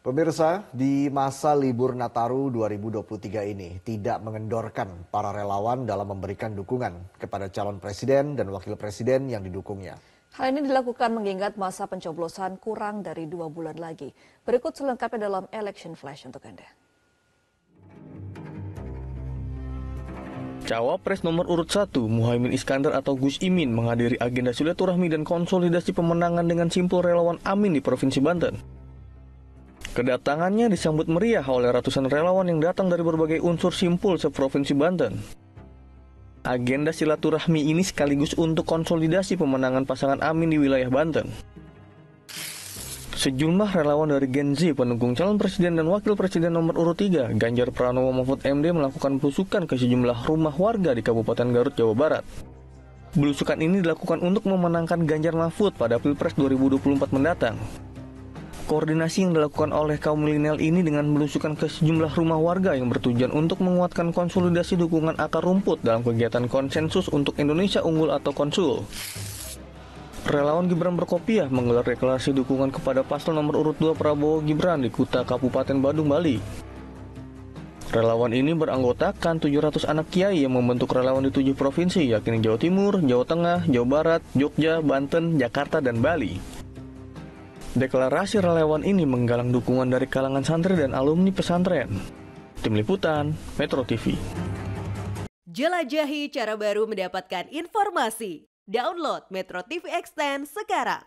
Pemirsa, di masa libur Nataru 2023 ini tidak mengendorkan para relawan dalam memberikan dukungan kepada calon presiden dan wakil presiden yang didukungnya. Hal ini dilakukan mengingat masa pencoblosan kurang dari dua bulan lagi. Berikut selengkapnya dalam Election Flash untuk Anda. Cawapres nomor urut 1, Muhaimin Iskandar atau Gus Imin menghadiri agenda silaturahmi dan konsolidasi pemenangan dengan simpul relawan Amin di Provinsi Banten. Kedatangannya disambut meriah oleh ratusan relawan yang datang dari berbagai unsur simpul seprovinsi Banten. Agenda silaturahmi ini sekaligus untuk konsolidasi pemenangan pasangan Amin di wilayah Banten. Sejumlah relawan dari Gen Z pendukung calon presiden dan wakil presiden nomor urut 3, Ganjar Pranowo Mahfud MD melakukan belusukan ke sejumlah rumah warga di Kabupaten Garut, Jawa Barat. Belusukan ini dilakukan untuk memenangkan Ganjar Mahfud pada Pilpres 2024 mendatang. Koordinasi yang dilakukan oleh kaum milenial ini dengan melusukan ke sejumlah rumah warga yang bertujuan untuk menguatkan konsolidasi dukungan akar rumput dalam kegiatan konsensus untuk Indonesia Unggul atau Konsul. Relawan Gibran Berkopiah menggelar deklarasi dukungan kepada paslon nomor urut 2 Prabowo Gibran di Kuta Kabupaten Badung, Bali. Relawan ini beranggotakan 700 anak kiai yang membentuk relawan di tujuh provinsi, yakni Jawa Timur, Jawa Tengah, Jawa Barat, Jogja, Banten, Jakarta, dan Bali. Deklarasi relawan ini menggalang dukungan dari kalangan santri dan alumni pesantren. Tim Liputan, Metro TV. Jelajahi cara baru mendapatkan informasi. Download Metro TV Extend sekarang.